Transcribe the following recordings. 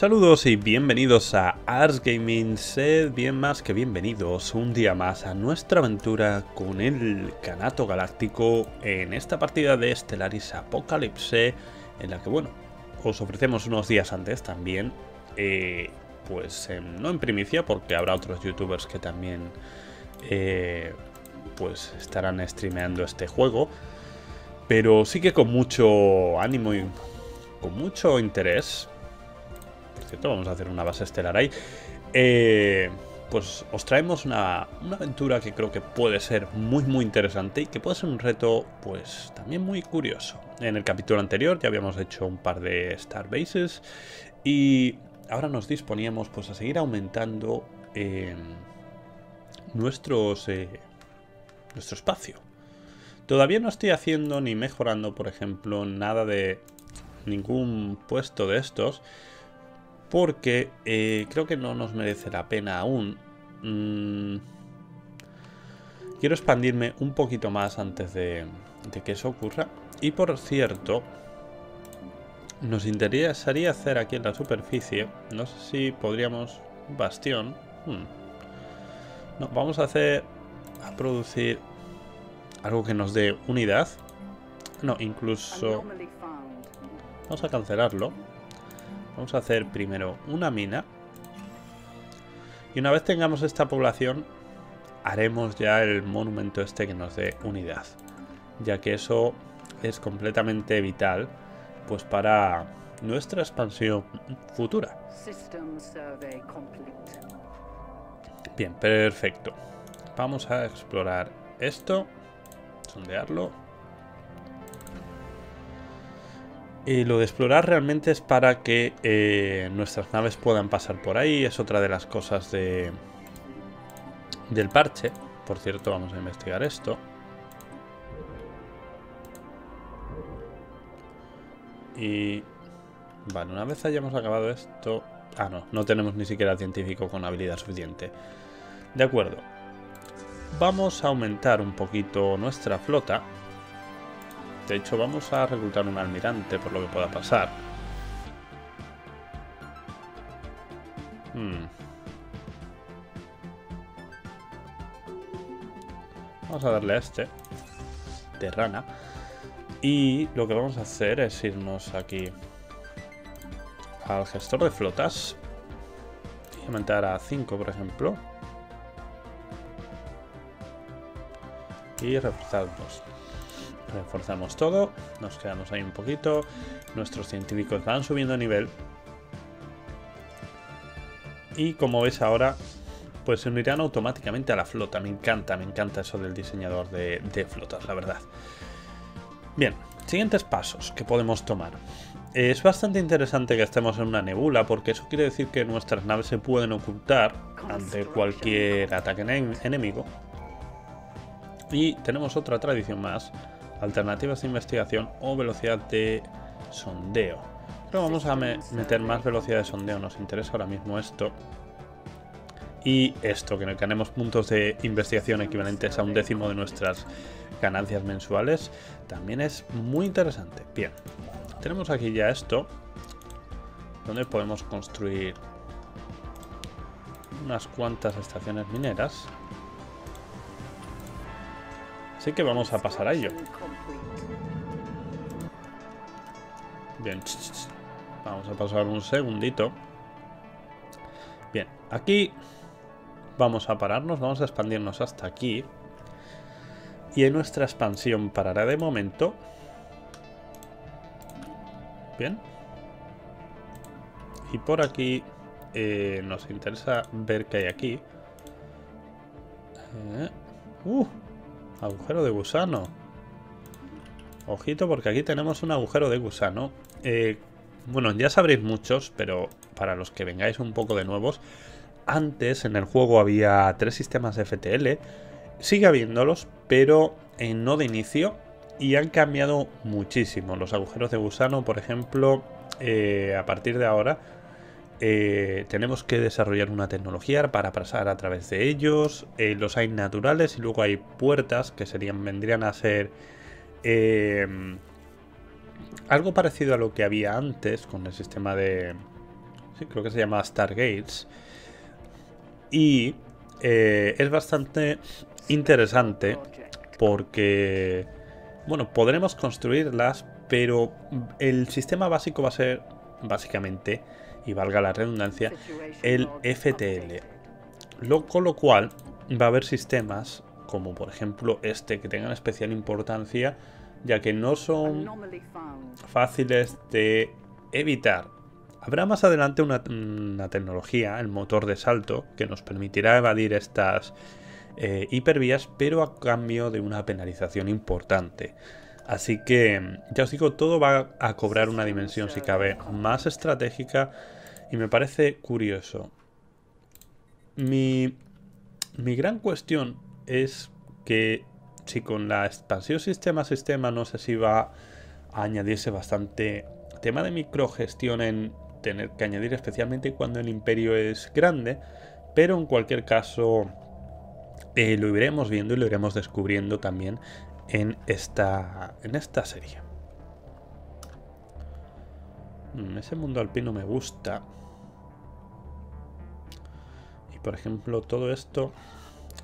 Saludos y bienvenidos a Ars Gaming, sed bien más que bienvenidos un día más a nuestra aventura con el Canato Galáctico en esta partida de Stellaris Apocalypse en la que, bueno, os ofrecemos unos días antes también, eh, pues no en primicia porque habrá otros youtubers que también eh, pues estarán streameando este juego, pero sí que con mucho ánimo y con mucho interés vamos a hacer una base estelar ahí. Eh, pues os traemos una, aventura que creo que puede ser muy muy interesante y que puede ser un reto pues también muy curioso. En el capítulo anterior ya habíamos hecho un par de Star Bases y ahora nos disponíamos pues a seguir aumentando eh, nuestros, eh, nuestro espacio. Todavía no estoy haciendo ni mejorando, por ejemplo, nada de ningún puesto de estos porque eh, creo que no nos merece la pena aún. Mm, quiero expandirme un poquito más antes de, que eso ocurra. Y por cierto, nos interesaría hacer aquí en la superficie, no sé si podríamos... Bastión. Hmm. No, vamos a hacer... A producir algo que nos dé unidad. No, incluso... Vamos a cancelarlo. Vamos a hacer primero una mina. Y una vez tengamos esta población, haremos ya el monumento este que nos dé unidad. Ya que eso es completamente vital pues para nuestra expansión futura. Bien, perfecto. Vamos a explorar esto, sondearlo. Y lo de explorar realmente es para que eh, nuestras naves puedan pasar por ahí. Es otra de las cosas de del parche. Por cierto, vamos a investigar esto. Y... Vale, una vez hayamos acabado esto... Ah, no, no tenemos ni siquiera científico con habilidad suficiente. De acuerdo. Vamos a aumentar un poquito nuestra flota. De hecho, vamos a reclutar un almirante por lo que pueda pasar. Hmm. Vamos a darle a este. De rana. Y lo que vamos a hacer es irnos aquí al gestor de flotas. Y aumentar a 5, por ejemplo. Y reforzarnos. Reforzamos todo, nos quedamos ahí un poquito. Nuestros científicos van subiendo a nivel. Y como veis ahora, pues se unirán automáticamente a la flota. Me encanta, me encanta eso del diseñador de, flotas, la verdad. Bien, siguientes pasos que podemos tomar. Es bastante interesante que estemos en una nebula porque eso quiere decir que nuestras naves se pueden ocultar ante cualquier ataque enemigo. Y tenemos otra tradición más alternativas de investigación o velocidad de sondeo. Pero vamos a meter más velocidad de sondeo, nos interesa ahora mismo esto. Y esto, que ganemos puntos de investigación equivalentes a un décimo de nuestras ganancias mensuales, también es muy interesante. Bien, tenemos aquí ya esto, donde podemos construir unas cuantas estaciones mineras. Así que vamos a pasar a ello. Bien, vamos a pasar un segundito. Bien, aquí vamos a pararnos, vamos a expandirnos hasta aquí. Y en nuestra expansión parará de momento. Bien. Y por aquí eh, nos interesa ver qué hay aquí. Eh, uh, agujero de gusano. Ojito porque aquí tenemos un agujero de gusano. Eh, bueno, ya sabréis muchos, pero para los que vengáis un poco de nuevos, antes en el juego había tres sistemas de FTL, sigue habiéndolos, pero no de inicio, y han cambiado muchísimo. Los agujeros de gusano, por ejemplo, eh, a partir de ahora, eh, tenemos que desarrollar una tecnología para pasar a través de ellos. los hay naturales y luego hay puertas que serían, vendrían a ser algo parecido a lo que había antes con el sistema de creo que se llama Stargates. Y eh, es bastante interesante porque, bueno, podremos construirlas, pero el sistema básico va a ser, básicamente, y valga la redundancia, el FTL. Lo, con lo cual va a haber sistemas como por ejemplo este que tengan especial importancia ya que no son fáciles de evitar. Habrá más adelante una, tecnología, el motor de salto, que nos permitirá evadir estas eh, hipervías, pero a cambio de una penalización importante. Así que, ya os digo, todo va a cobrar una dimensión, si cabe, más estratégica y me parece curioso. Mi, mi gran cuestión es que si con la expansión sistema a sistema no sé si va a añadirse bastante tema de microgestión en tener que añadir especialmente cuando el imperio es grande, pero en cualquier caso eh, lo iremos viendo y lo iremos descubriendo también en esta, en esta serie. Mm, ese mundo alpino me gusta. Y por ejemplo todo esto,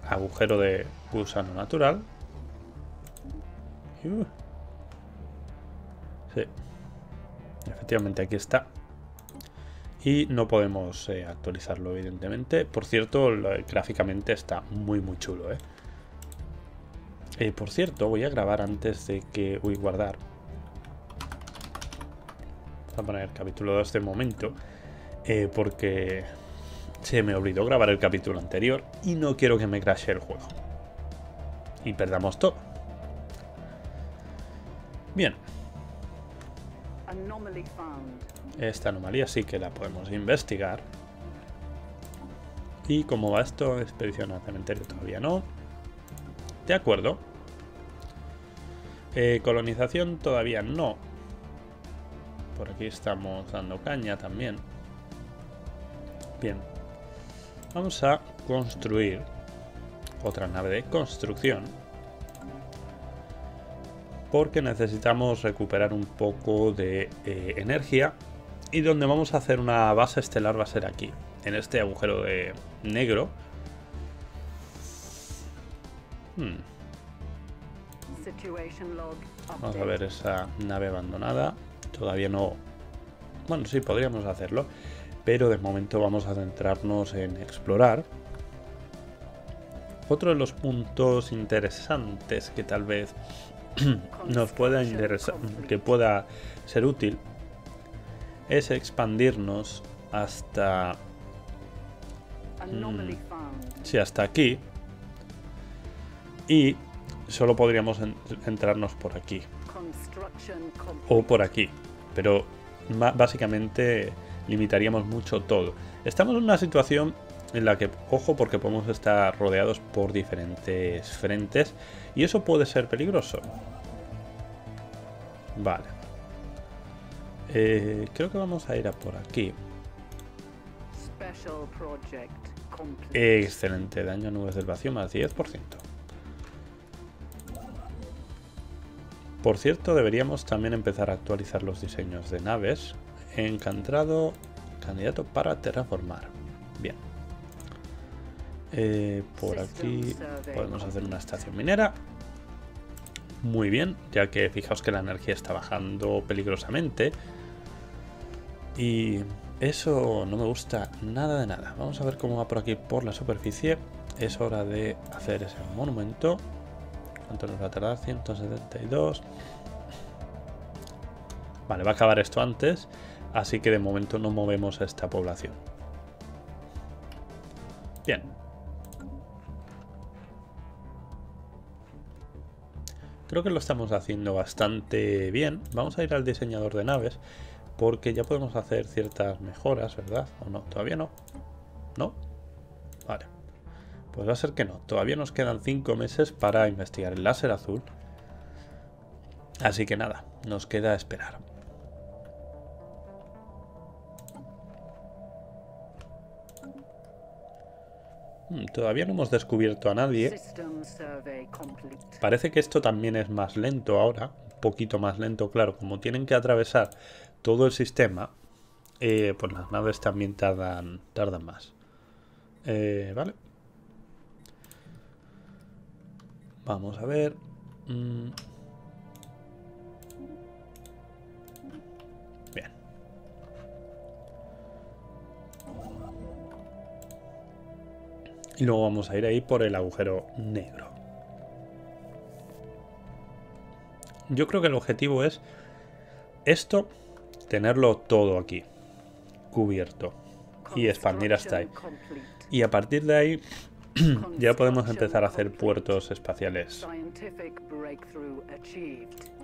agujero de gusano natural. Uh. Sí. Efectivamente aquí está. Y no podemos eh, actualizarlo evidentemente. Por cierto, gráficamente está muy muy chulo, ¿eh? Eh, por cierto, voy a grabar antes de que... Uy, guardar. Voy a poner el capítulo 2 de momento. Eh, porque se me olvidó grabar el capítulo anterior y no quiero que me crashe el juego. Y perdamos todo. Bien. Esta anomalía sí que la podemos investigar. ¿Y cómo va esto? Expedición al cementerio todavía no. De acuerdo. Eh, colonización todavía no. Por aquí estamos dando caña también. Bien. Vamos a construir otra nave de construcción. Porque necesitamos recuperar un poco de eh, energía. Y donde vamos a hacer una base estelar va a ser aquí. En este agujero de negro Hmm. Vamos a ver esa nave abandonada. Todavía no... Bueno, sí, podríamos hacerlo. Pero de momento vamos a centrarnos en explorar. Otro de los puntos interesantes que tal vez nos pueda interesar, que pueda ser útil, es expandirnos hasta... Mm, sí, hasta aquí y solo podríamos entrarnos por aquí. O por aquí. Pero básicamente limitaríamos mucho todo. Estamos en una situación en la que, ojo, porque podemos estar rodeados por diferentes frentes y eso puede ser peligroso. Vale. Eh, creo que vamos a ir a por aquí. Excelente, daño a nubes del vacío más 10%. Por cierto, deberíamos también empezar a actualizar los diseños de naves. Encantrado, candidato para terraformar. Bien. Eh, por aquí podemos hacer una estación minera. Muy bien, ya que fijaos que la energía está bajando peligrosamente. Y eso no me gusta nada de nada. Vamos a ver cómo va por aquí por la superficie. Es hora de hacer ese monumento. ¿Cuánto nos va a tardar? 172. Vale, va a acabar esto antes, así que de momento no movemos a esta población. Bien. Creo que lo estamos haciendo bastante bien. Vamos a ir al diseñador de naves, porque ya podemos hacer ciertas mejoras, ¿verdad? ¿O no? ¿Todavía no? ¿No? Pues va a ser que no. Todavía nos quedan 5 meses para investigar el láser azul. Así que nada, nos queda esperar. Hmm, todavía no hemos descubierto a nadie. Parece que esto también es más lento ahora. Un poquito más lento, claro. Como tienen que atravesar todo el sistema, eh, pues las naves también tardan, tardan más. Eh, vale. Vamos a ver. Mm. Bien. Y luego vamos a ir ahí por el agujero negro. Yo creo que el objetivo es esto, tenerlo todo aquí, cubierto, y expandir hasta ahí. Y a partir de ahí ya podemos empezar a hacer puertos espaciales.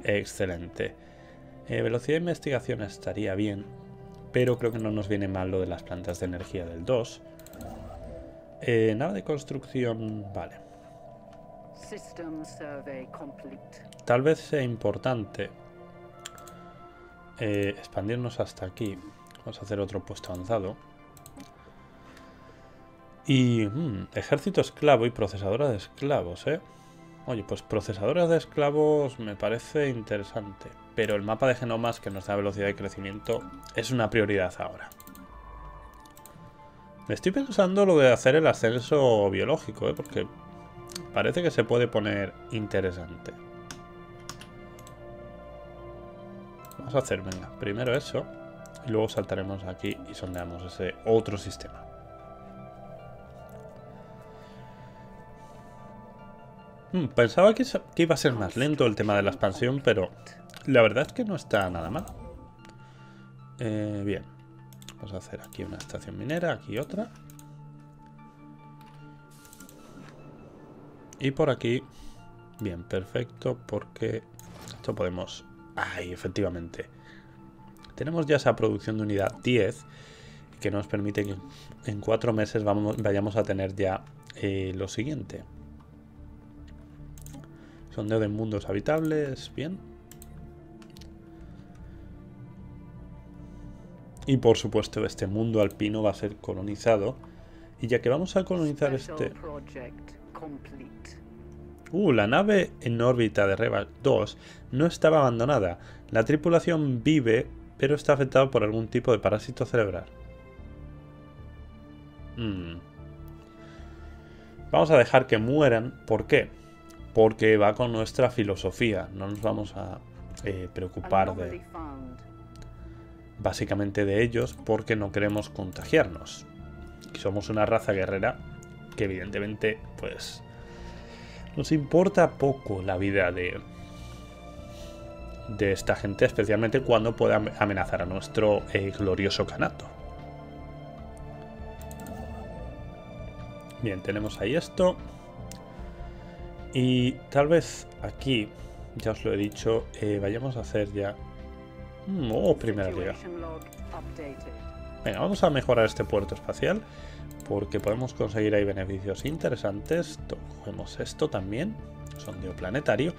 Excelente. Eh, velocidad de investigación estaría bien, pero creo que no nos viene mal lo de las plantas de energía del 2. Eh, nada de construcción, vale. Tal vez sea importante eh, expandirnos hasta aquí. Vamos a hacer otro puesto avanzado. Y mm, ejército esclavo y procesadora de esclavos, ¿eh? Oye, pues procesadora de esclavos me parece interesante. Pero el mapa de genomas que nos da velocidad de crecimiento es una prioridad ahora. Me estoy pensando lo de hacer el ascenso biológico, ¿eh? Porque parece que se puede poner interesante. Vamos a hacer, venga, primero eso. Y luego saltaremos aquí y sondeamos ese otro sistema. Hmm, pensaba que, iba a ser más lento el tema de la expansión, pero la verdad es que no está nada mal. Eh, bien, vamos a hacer aquí una estación minera, aquí otra. Y por aquí, bien, perfecto, porque esto podemos... ¡Ay, efectivamente! Tenemos ya esa producción de unidad 10, que nos permite que en cuatro meses vayamos a tener ya eh, lo siguiente. Sondeo de mundos habitables, bien. Y por supuesto este mundo alpino va a ser colonizado. Y ya que vamos a colonizar este... Uh, la nave en órbita de Reba 2 no estaba abandonada. La tripulación vive, pero está afectada por algún tipo de parásito cerebral. Hmm. Vamos a dejar que mueran. ¿Por qué? Porque va con nuestra filosofía. No nos vamos a eh, preocupar de básicamente de ellos porque no queremos contagiarnos. Somos una raza guerrera que evidentemente pues nos importa poco la vida de de esta gente, especialmente cuando pueda amenazar a nuestro eh, glorioso canato. Bien, tenemos ahí esto. Y tal vez aquí, ya os lo he dicho, eh, vayamos a hacer ya... Oh, primera liga. Venga, vamos a mejorar este puerto espacial porque podemos conseguir ahí beneficios interesantes. Cogemos esto también, sondeo planetario.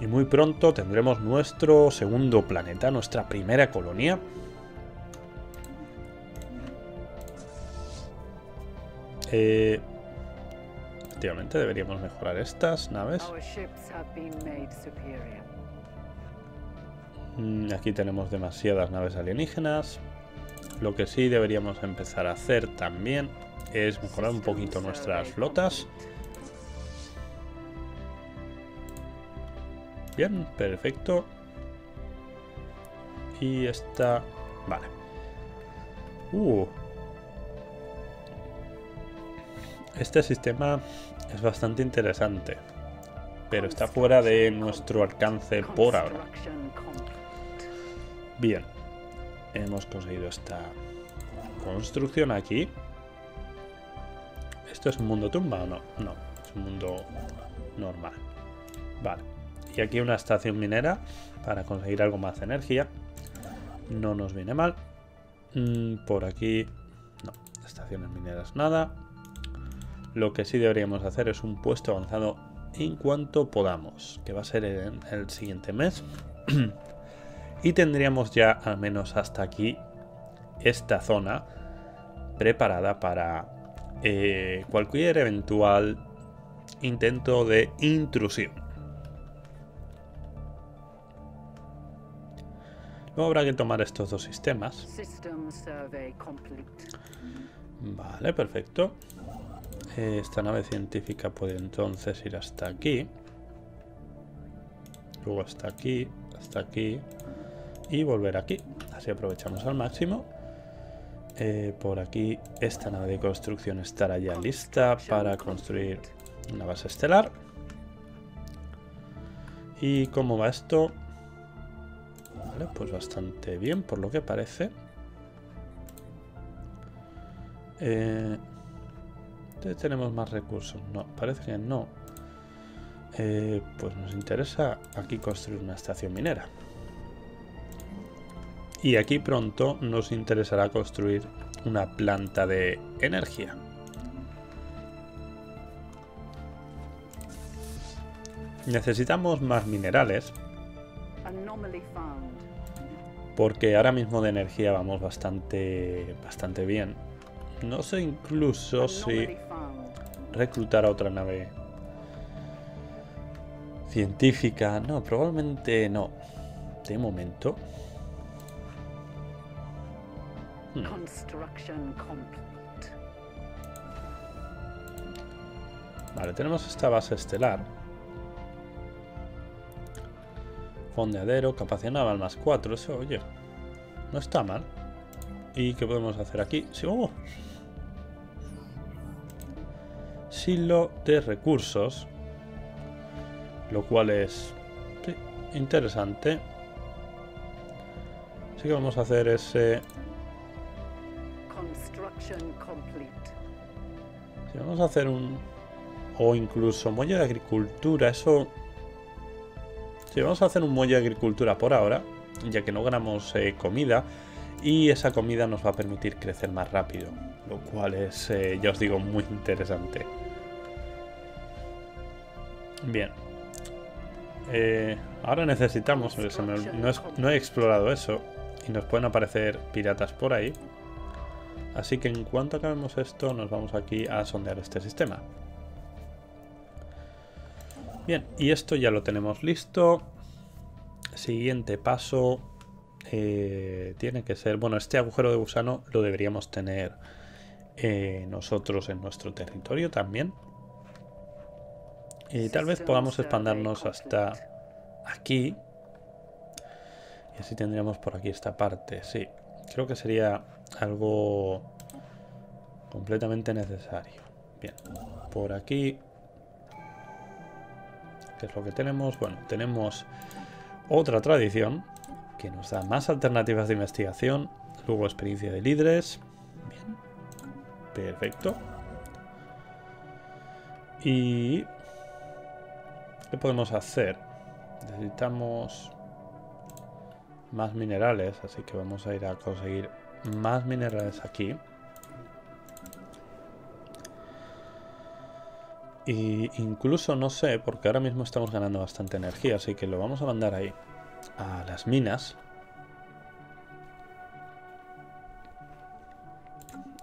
Y muy pronto tendremos nuestro segundo planeta, nuestra primera colonia. Eh, Efectivamente, deberíamos mejorar estas naves. Mm, aquí tenemos demasiadas naves alienígenas. Lo que sí deberíamos empezar a hacer también es mejorar un poquito nuestras flotas. Bien, perfecto. Y esta... Vale. Uh, Este sistema es bastante interesante, pero está fuera de nuestro alcance por ahora. Bien, hemos conseguido esta construcción aquí. ¿Esto es un mundo tumba o no? No, es un mundo normal. Vale, y aquí una estación minera para conseguir algo más de energía. No nos viene mal. Mm, por aquí, no, estaciones mineras nada. Lo que sí deberíamos hacer es un puesto avanzado en cuanto podamos, que va a ser en el siguiente mes. y tendríamos ya al menos hasta aquí esta zona preparada para eh, cualquier eventual intento de intrusión. Luego habrá que tomar estos dos sistemas. Vale, perfecto. Esta nave científica puede entonces ir hasta aquí. Luego hasta aquí, hasta aquí. Y volver aquí. Así aprovechamos al máximo. Eh, por aquí esta nave de construcción estará ya lista para construir una base estelar. ¿Y cómo va esto? Vale, pues bastante bien por lo que parece. Eh, ¿Tenemos más recursos? No, parece que no. Eh, pues nos interesa aquí construir una estación minera. Y aquí pronto nos interesará construir una planta de energía. Necesitamos más minerales. Porque ahora mismo de energía vamos bastante, bastante bien. No sé incluso si reclutar a otra nave científica. No, probablemente no. De momento. Hmm. Vale, tenemos esta base estelar. Fondeadero, capacidad naval más 4. Eso, oye, no está mal. ¿Y qué podemos hacer aquí? Sí, oh. Silo de recursos. Lo cual es interesante. Así que vamos a hacer ese si vamos a hacer un... O incluso muelle de agricultura, eso... Si vamos a hacer un muelle de agricultura por ahora, ya que no ganamos eh, comida, y esa comida nos va a permitir crecer más rápido, lo cual es, eh, ya os digo, muy interesante. Bien. Eh, ahora necesitamos, no he explorado eso, y nos pueden aparecer piratas por ahí. Así que en cuanto acabemos esto, nos vamos aquí a sondear este sistema. Bien, y esto ya lo tenemos listo. Siguiente paso eh, tiene que ser... Bueno, este agujero de gusano lo deberíamos tener eh, nosotros en nuestro territorio también. Y tal vez podamos expandarnos hasta aquí. Y así tendríamos por aquí esta parte, sí. Creo que sería algo completamente necesario. Bien, por aquí... ¿Qué es lo que tenemos? Bueno, tenemos otra tradición que nos da más alternativas de investigación. Luego experiencia de líderes. Bien, perfecto. Y... ¿Qué podemos hacer? Necesitamos más minerales, así que vamos a ir a conseguir más minerales aquí. Y incluso no sé, porque ahora mismo estamos ganando bastante energía, así que lo vamos a mandar ahí, a las minas.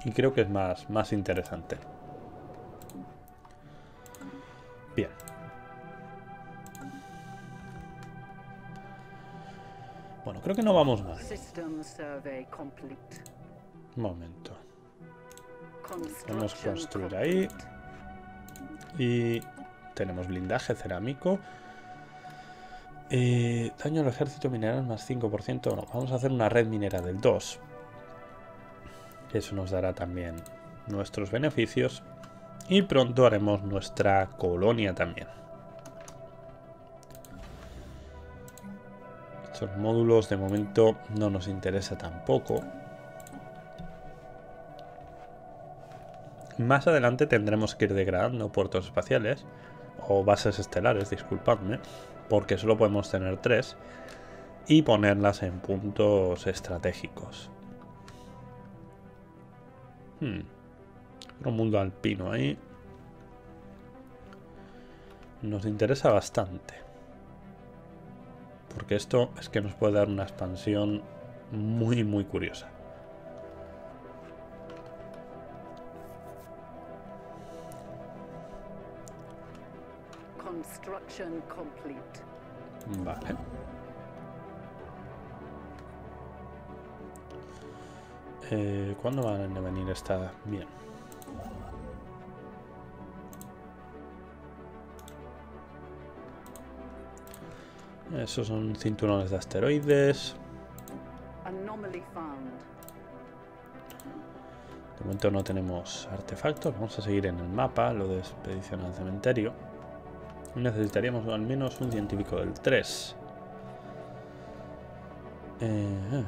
Y creo que es más, más interesante. Bien. Bueno, creo que no vamos mal. Un momento. Podemos construir ahí. Y tenemos blindaje cerámico. Eh, daño al ejército mineral más 5%. No, vamos a hacer una red minera del 2. Eso nos dará también nuestros beneficios. Y pronto haremos nuestra colonia también. Estos módulos de momento no nos interesa tampoco. Más adelante tendremos que ir degradando puertos espaciales o bases estelares, disculpadme, porque solo podemos tener tres y ponerlas en puntos estratégicos. Hmm. Un mundo alpino ahí. Nos interesa bastante. Porque esto es que nos puede dar una expansión muy, muy curiosa. Vale. Eh, ¿Cuándo van a venir esta? Bien. Esos son cinturones de asteroides. De momento no tenemos artefactos. Vamos a seguir en el mapa, lo de expedición al cementerio. Necesitaríamos al menos un científico del 3. Eh,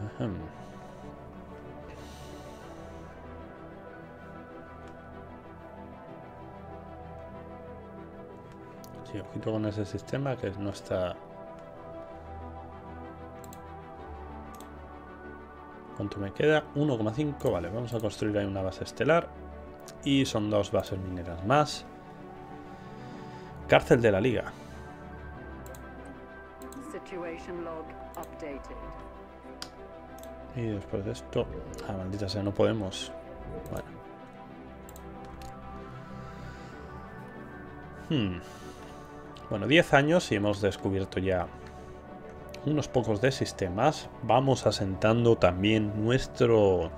Sí, ojito con ese sistema que no está ¿Cuánto me queda? 1,5. Vale, vamos a construir ahí una base estelar. Y son dos bases mineras más. Cárcel de la Liga. Y después de esto... Ah, maldita sea, no podemos. Bueno. Hmm. Bueno, 10 años y hemos descubierto ya unos pocos de sistemas, vamos asentando también nuestro,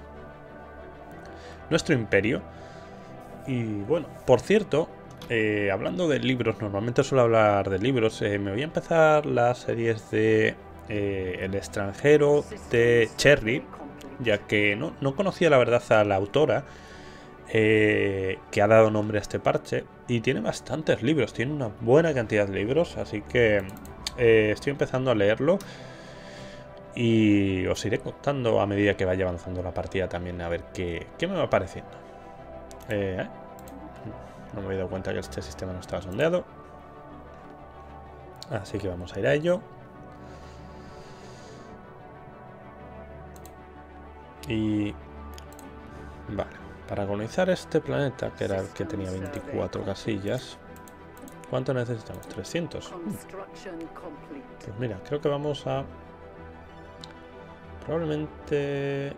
nuestro imperio. Y bueno, por cierto, eh, hablando de libros, normalmente suelo hablar de libros, eh, me voy a empezar las series de eh, El extranjero de Cherry, ya que no, no conocía la verdad a la autora. que ha dado nombre a este parche y tiene bastantes libros, tiene una buena cantidad de libros, así que eh, estoy empezando a leerlo y os iré contando a medida que vaya avanzando la partida también a ver qué, me va pareciendo. Eh, ¿eh? No me había dado cuenta que este sistema no estaba sondeado. Así que vamos a ir a ello. Y... Vale, para colonizar este planeta, que era el que tenía 24 casillas, ¿Cuánto necesitamos? 300. Pues mira, creo que vamos a... Probablemente...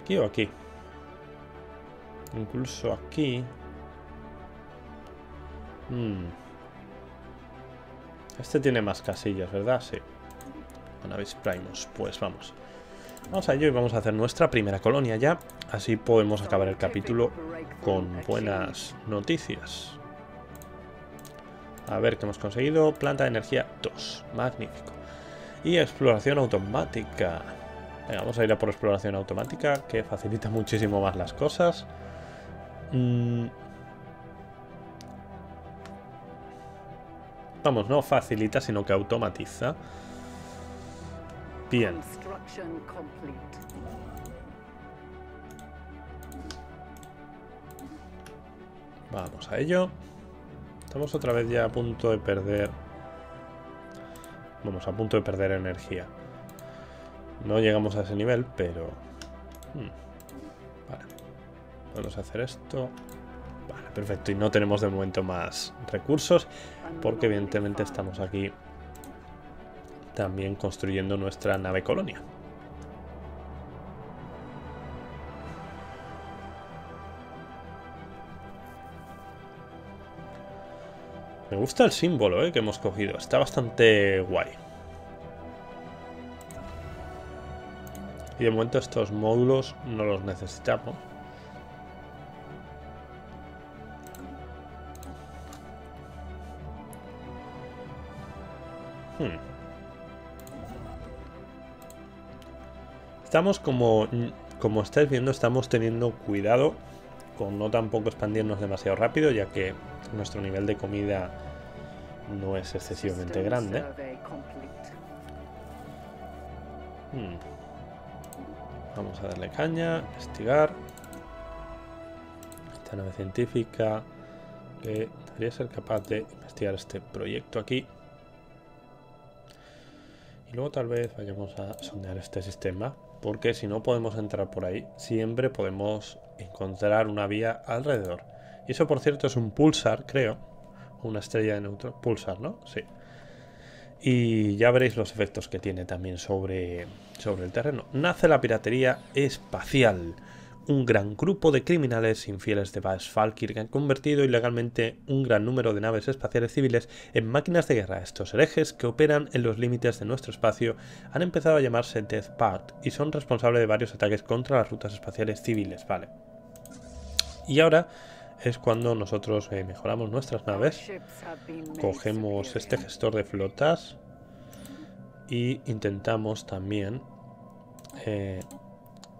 Aquí o aquí. Incluso aquí. Hmm. Este tiene más casillas, ¿verdad? Sí. Navis Primus. Pues vamos. Vamos a ello y vamos a hacer nuestra primera colonia ya. Así podemos acabar el capítulo con buenas noticias. A ver qué hemos conseguido. Planta de energía 2. Magnífico. Y exploración automática. vamos a ir a por exploración automática, que facilita muchísimo más las cosas. Mm. Vamos, no facilita, sino que automatiza. Bien. Vamos a ello. Estamos otra vez ya a punto de perder... Vamos, a punto de perder energía. No llegamos a ese nivel, pero... Hmm. Vamos a hacer esto. Vale, perfecto. Y no tenemos de momento más recursos, porque evidentemente estamos aquí también construyendo nuestra nave colonia. Me gusta el símbolo eh, que hemos cogido. Está bastante guay. Y de momento estos módulos no los necesitamos. Estamos como, como estáis viendo, estamos teniendo cuidado con no tampoco expandirnos demasiado rápido, ya que nuestro nivel de comida no es excesivamente grande. Hmm. Vamos a darle caña, investigar. Esta nave científica que debería ser capaz de investigar este proyecto aquí. Y luego tal vez vayamos a sondear este sistema, porque si no podemos entrar por ahí, siempre podemos encontrar una vía alrededor. Y eso por cierto es un pulsar, creo, una estrella de neutro. Pulsar, ¿no? Sí. Y ya veréis los efectos que tiene también sobre, sobre el terreno. Nace la piratería espacial. Un gran grupo de criminales infieles de Valkyr que han convertido ilegalmente un gran número de naves espaciales civiles en máquinas de guerra. Estos herejes, que operan en los límites de nuestro espacio, han empezado a llamarse Death Part y son responsables de varios ataques contra las rutas espaciales civiles. Vale. Y ahora es cuando nosotros eh, mejoramos nuestras naves, cogemos este gestor de flotas y intentamos también eh,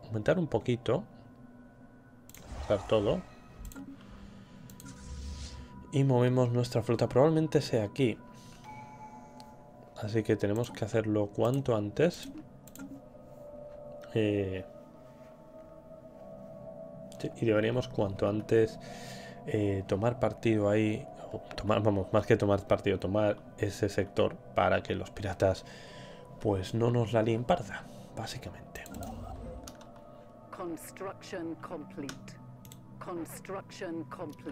aumentar un poquito todo. Y movemos nuestra flota. Probablemente sea aquí. Así que tenemos que hacerlo cuanto antes. Eh, y deberíamos cuanto antes eh, tomar partido ahí. tomar, vamos, más que tomar partido, tomar ese sector para que los piratas pues no nos la líen parda, básicamente. Construction complete.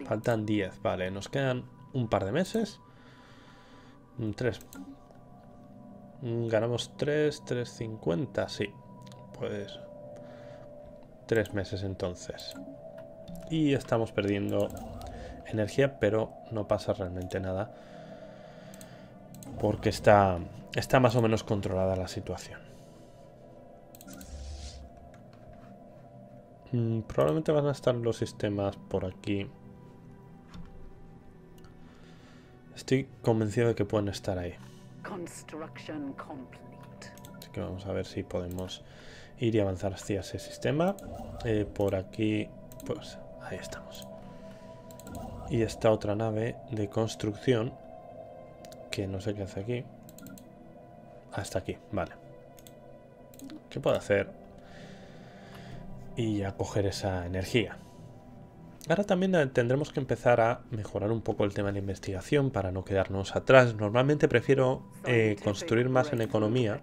Faltan 10, vale, nos quedan un par de meses. 3. Mm, mm, ganamos 3, 3.50, sí. Pues 3 meses entonces. Y estamos perdiendo energía, pero no pasa realmente nada. Porque está, está más o menos controlada la situación. Mm, probablemente van a estar los sistemas por aquí. Estoy convencido de que pueden estar ahí. Así que vamos a ver si podemos ir y avanzar hacia ese sistema. Eh, por aquí, pues ahí estamos. Y esta otra nave de construcción, que no sé qué hace aquí. Hasta aquí, vale. ¿Qué puedo hacer? Y a coger esa energía. Ahora también tendremos que empezar a mejorar un poco el tema de la investigación para no quedarnos atrás. Normalmente prefiero eh, construir más en economía.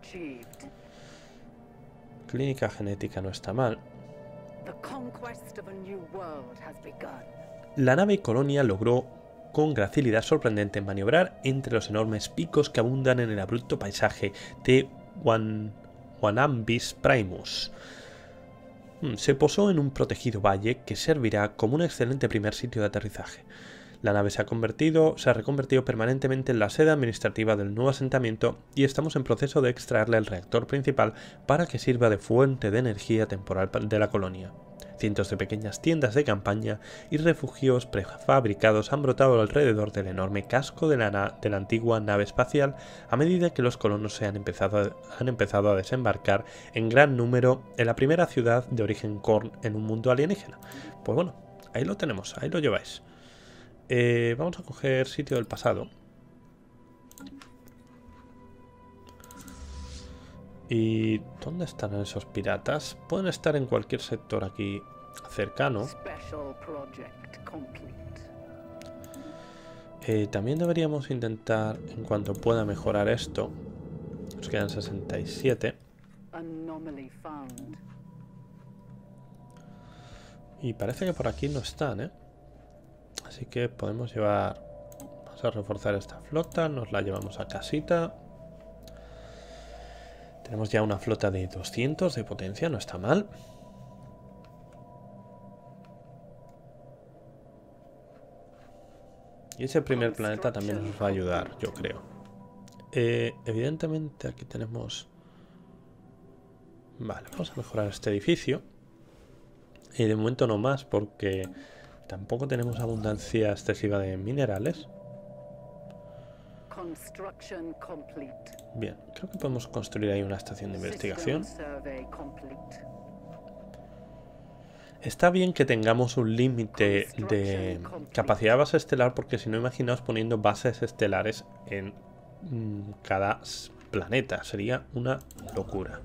Clínica genética no está mal. La nave colonia logró con gracilidad sorprendente maniobrar entre los enormes picos que abundan en el abrupto paisaje de Wanambis Primus se posó en un protegido valle que servirá como un excelente primer sitio de aterrizaje. La nave se ha convertido, se ha reconvertido permanentemente en la sede administrativa del nuevo asentamiento y estamos en proceso de extraerle el reactor principal para que sirva de fuente de energía temporal de la colonia. Cientos de pequeñas tiendas de campaña y refugios prefabricados han brotado alrededor del enorme casco de la, de la antigua nave espacial a medida que los colonos se han empezado, a, han empezado a desembarcar en gran número en la primera ciudad de origen Korn en un mundo alienígena. Pues bueno, ahí lo tenemos, ahí lo lleváis. Eh, vamos a coger sitio del pasado. ¿Y dónde están esos piratas? Pueden estar en cualquier sector aquí cercano. Eh, también deberíamos intentar, en cuanto pueda mejorar esto, nos quedan 67. Y parece que por aquí no están, ¿eh? Así que podemos llevar... Vamos a reforzar esta flota, nos la llevamos a casita. Tenemos ya una flota de 200 de potencia, no está mal. Y ese primer planeta también nos va a ayudar, yo creo. Eh, evidentemente aquí tenemos... Vale, vamos a mejorar este edificio. Y de momento no más porque tampoco tenemos abundancia excesiva de minerales. Bien, creo que podemos construir ahí una estación de investigación. Está bien que tengamos un límite de capacidad de base estelar porque si no imaginaos poniendo bases estelares en mm, cada planeta. Sería una locura.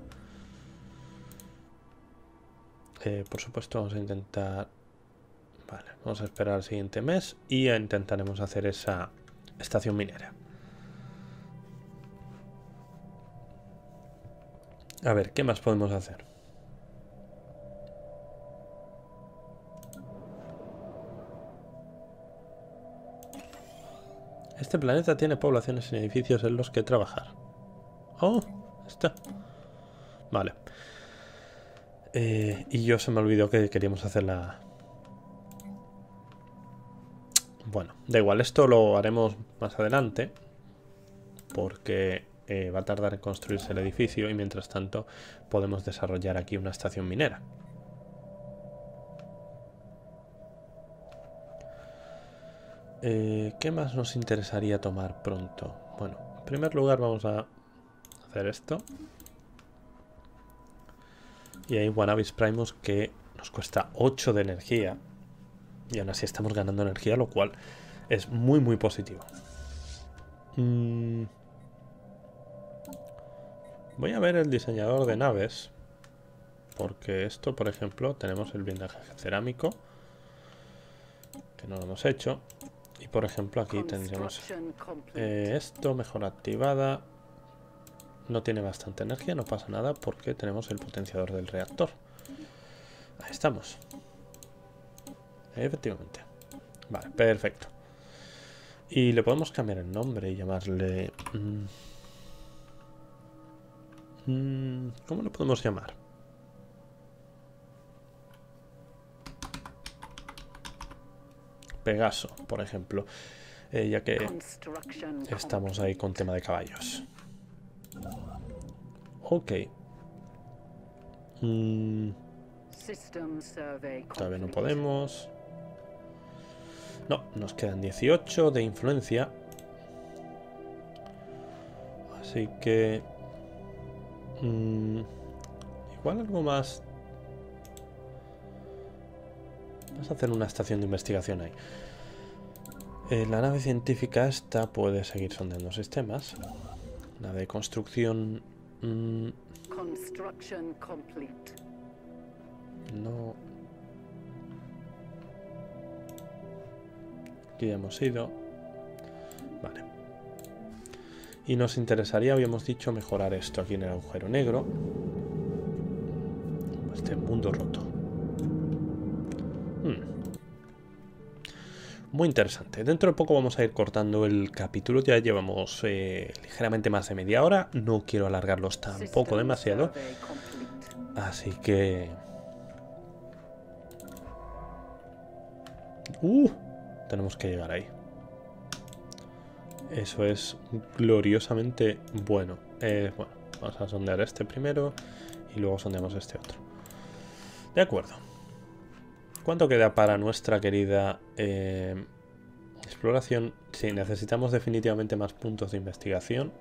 Eh, por supuesto vamos a intentar... Vale, vamos a esperar al siguiente mes y intentaremos hacer esa estación minera. A ver, ¿qué más podemos hacer? Este planeta tiene poblaciones y edificios en los que trabajar. Oh, está. Vale. Eh, y yo se me olvidó que queríamos hacer la... Bueno, da igual, esto lo haremos más adelante. Porque eh, va a tardar en construirse el edificio y mientras tanto podemos desarrollar aquí una estación minera. Eh, ¿Qué más nos interesaría tomar pronto? Bueno, en primer lugar vamos a hacer esto. Y hay Wanabis Primus que nos cuesta 8 de energía. Y aún así estamos ganando energía, lo cual es muy muy positivo. Mm. Voy a ver el diseñador de naves. Porque esto, por ejemplo, tenemos el blindaje cerámico. Que no lo hemos hecho. Y por ejemplo aquí tendríamos eh, esto, mejor activada. No tiene bastante energía, no pasa nada porque tenemos el potenciador del reactor. Ahí estamos. Efectivamente. Vale, perfecto. Y le podemos cambiar el nombre y llamarle... Mm, ¿Cómo lo podemos llamar? Pegaso, por ejemplo. Eh, ya que estamos ahí con tema de caballos. Ok. Mm. Todavía no podemos. No, nos quedan 18 de influencia. Así que... Mm, igual algo más... Vamos a hacer una estación de investigación ahí. Eh, la nave científica esta puede seguir sondeando sistemas. La de construcción... Mm, no... Aquí ya hemos ido. Vale. Y nos interesaría, habíamos dicho, mejorar esto aquí en el agujero negro. Este mundo roto. Hmm. Muy interesante. Dentro de poco vamos a ir cortando el capítulo. Ya llevamos eh, ligeramente más de media hora. No quiero alargarlos tampoco demasiado. Así que... Uh, tenemos que llegar ahí. Eso es gloriosamente bueno. Eh, bueno, vamos a sondear este primero y luego sondeamos este otro. De acuerdo. ¿Cuánto queda para nuestra querida eh, exploración? Sí, necesitamos definitivamente más puntos de investigación.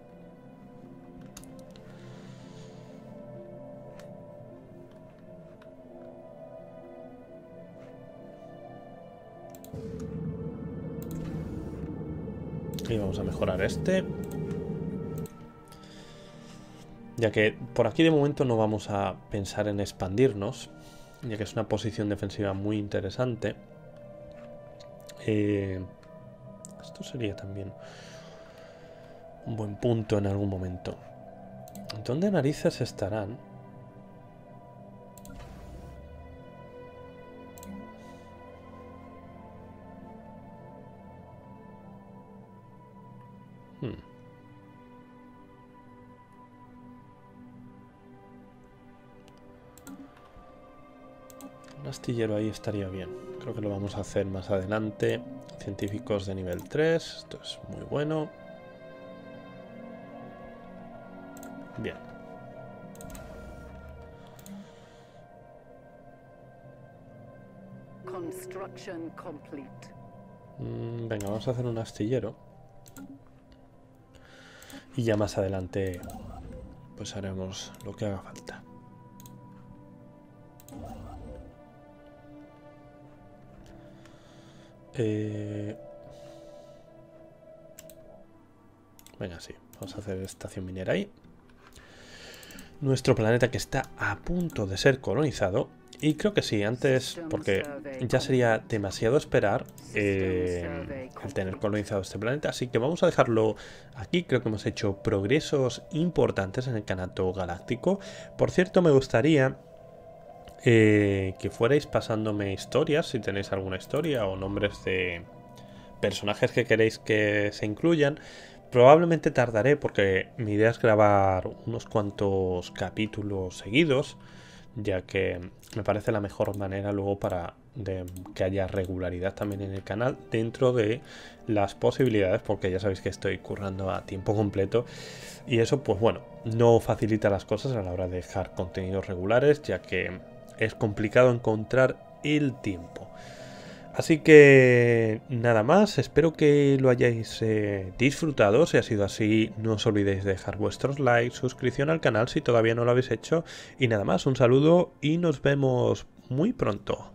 A mejorar este. Ya que por aquí de momento no vamos a pensar en expandirnos ya que es una posición defensiva muy interesante. Eh, esto sería también un buen punto en algún momento. ¿Dónde narices estarán? Astillero ahí estaría bien. Creo que lo vamos a hacer más adelante. Científicos de nivel 3. Esto es muy bueno. Bien. Mm, venga, vamos a hacer un astillero. Y ya más adelante pues haremos lo que haga falta. Eh... Venga, sí. Vamos a hacer estación minera ahí. Nuestro planeta que está a punto de ser colonizado. Y creo que sí, antes, porque ya sería demasiado esperar eh, el tener colonizado este planeta. Así que vamos a dejarlo aquí. Creo que hemos hecho progresos importantes en el canato galáctico. Por cierto, me gustaría eh, que fuerais pasándome historias, si tenéis alguna historia o nombres de personajes que queréis que se incluyan. Probablemente tardaré porque mi idea es grabar unos cuantos capítulos seguidos. ya que me parece la mejor manera luego para que haya regularidad también en el canal dentro de las posibilidades, porque ya sabéis que estoy currando a tiempo completo y eso pues bueno, no facilita las cosas a la hora de dejar contenidos regulares, ya que es complicado encontrar el tiempo. Así que nada más, espero que lo hayáis eh, disfrutado. Si ha sido así, no os olvidéis de dejar vuestros likes, suscripción al canal si todavía no lo habéis hecho. Y nada más, un saludo y nos vemos muy pronto.